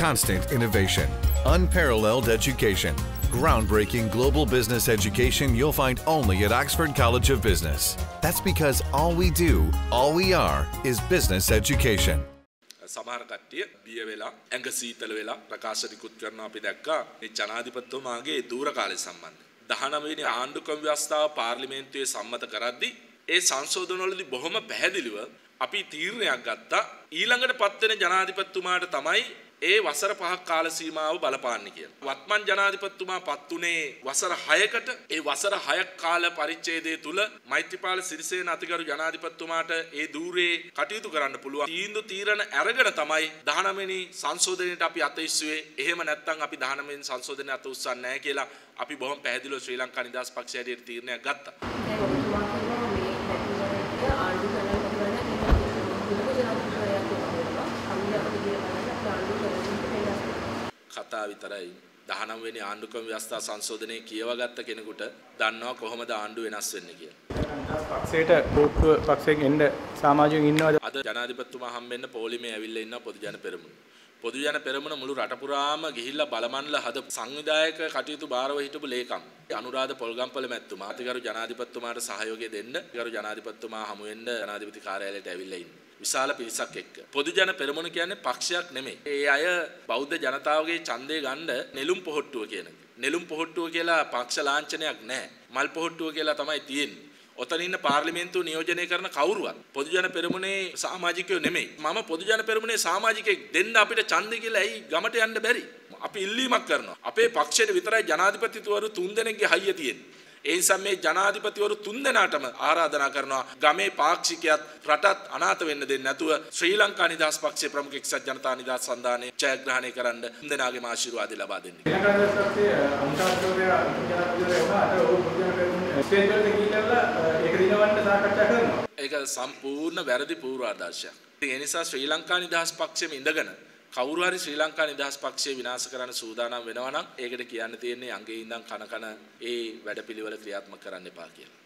Constant innovation, unparalleled education, groundbreaking global business education you'll find only at Oxford College of Business. That's because all we do, all we are, is business education. සමහර කට්ටිය බිය වෙලා ඇඟ සීතල වෙලා ප්‍රකාශ නිකුත් කරනවා අපි දැක්කා මේ ජනාධිපතිතුමාගේ දූර කාලය සම්බන්ධ. 19 වෙනි ආණ්ඩුක්‍රම ව්‍යවස්ථාව පාර්ලිමේන්තුවේ සම්මත කරද්දී ඒ සංශෝධනවලදී බොහොම පැහැදිලිව අපි තීරණයක් ගත්තා ඊළඟට පත්වෙන ජනාධිපතිතුමාට තමයි ඒ වසර පහක් කාල සීමාව බලපාන්නේ කියලා. වත්මන් ජනාධිපතිතුමා පත් උනේ වසර 6කට. ඒ වසර 6ක් කාල පරිච්ඡේදය තුල මෛත්‍රීපාල සිරිසේන අතිගරු ජනාධිපතිතුමාට ඒ දූරේ කටයුතු කරන්න පුළුවන්. තීන්දුව තීරණ අරගෙන තමයි 19 වෙනි සංශෝධනයට අපි අත ඉස්සුවේ. එහෙම නැත්නම් අපි 19 වෙනි සංශෝධනයට අත උස්සන්නේ නැහැ කියලා අපි බොහොම පැහැදිලිව ශ්‍රී ලංකා නිදහස් පක්ෂය හැටියට තීරණයක් ගත්තා. දැන් ඔබතුමා කියනවා මේ පැතිවලට ආණ්ඩු කරන්න කරන දුලක ජනාධිපතිවරයෙක් වෙනවා. අපි අපිට කියන බලන්න ආණ්ඩු කරන්න කතා විතරයි 19 වෙනි ආණ්ඩුක්‍රම ව්‍යවස්ථා සංශෝධනය කියවගත්ත කෙනෙකුට දන්නවා කොහොමද ආණ්ඩුව වෙනස් වෙන්නේ කියලා. පක්ෂයට කෝට්ටුව පක්ෂයෙන් එන්න සමාජයෙන් ඉන්නවද අද ජනාධිපතිතුමා හම්බෙන්න පොලිමේ ඇවිල්ලා ඉන්න පොදු ජන පෙරමුණ. පොදු ජන පෙරමුණ මුළු රට පුරාම ගිහිල්ලා බලමන්ල හද සංවිධායක කටයුතු භාරව හිටපු ලේකම් අනුරාධ පොල්ගම්පල මැතිතුමා අතිගරු ජනාධිපතිතුමාට සහයෝගය දෙන්න ගරු ජනාධිපතිතුමා හමු වෙන්න ජනාධිපති කාර්යාලයට ඇවිල්ලා ඉන්නේ. විශාල පිරිසක් එක්ක. පොදු ජන පෙරමුණ කියන්නේ පක්ෂයක් නෙමෙයි. ඒ අය බෞද්ධ ජනතාවගේ ඡන්දය ගන්න නෙළුම් පොහොට්ටුව කියන එක. නෙළුම් පොහොට්ටුව කියලා පක්ෂ ලාංඡනයක් නැහැ. මල් පොහොට්ටුව කියලා තමයි තියෙන්නේ. ඔතන ඉන්න පාර්ලිමේන්තුව නියෝජනය කරන කවුරුවත් පොදු ජන පෙරමුණේ සමාජිකයෝ නෙමෙයි. මම පොදු ජන පෙරමුණේ සමාජිකයෙක් දෙන්න අපිට ඡන්දය කියලා ඇයි ගමට යන්න බැරි? අපි ඉල්ලීමක් කරනවා. අපේ පක්ෂයට විතරයි ජනාධිපතිතුවරු තුන්දෙනෙක්ගේ හයිය තියෙන්නේ. ඒ නිසා මේ ජනාධිපතිවරු තුන්දෙනාටම ආරාධනා කරනවා ගමේ පාක්ෂිකයත් රටත් අනාථ වෙන්න දෙන්නේ නැතුව ශ්‍රී ලංකා නිදහස් පක්ෂයේ ප්‍රමුඛ එක්සත් ජනතා නිදහස් සන්ධානයේ ජයග්‍රහණය කරන්න තුන්දෙනාගේම ආශිර්වාද ලබා දෙන්න. ඒක සම්පූර්ණ වැරදි පූර්වාදර්ශයක්. ඒ නිසා ශ්‍රී ලංකා නිදහස් පක්ෂෙම ඉඳගෙන කවුරු හරි ශ්‍රී ලංකා නිදහස් පක්ෂය විනාශ කරන්න සූදානම් වෙනවා නම් ඒකට කියන්න තියෙන්නේ අංගේ ඉඳන් කන කන ඒ වැඩපිළිවෙල ක්‍රියාත්මක කරන්න එපා කියලා.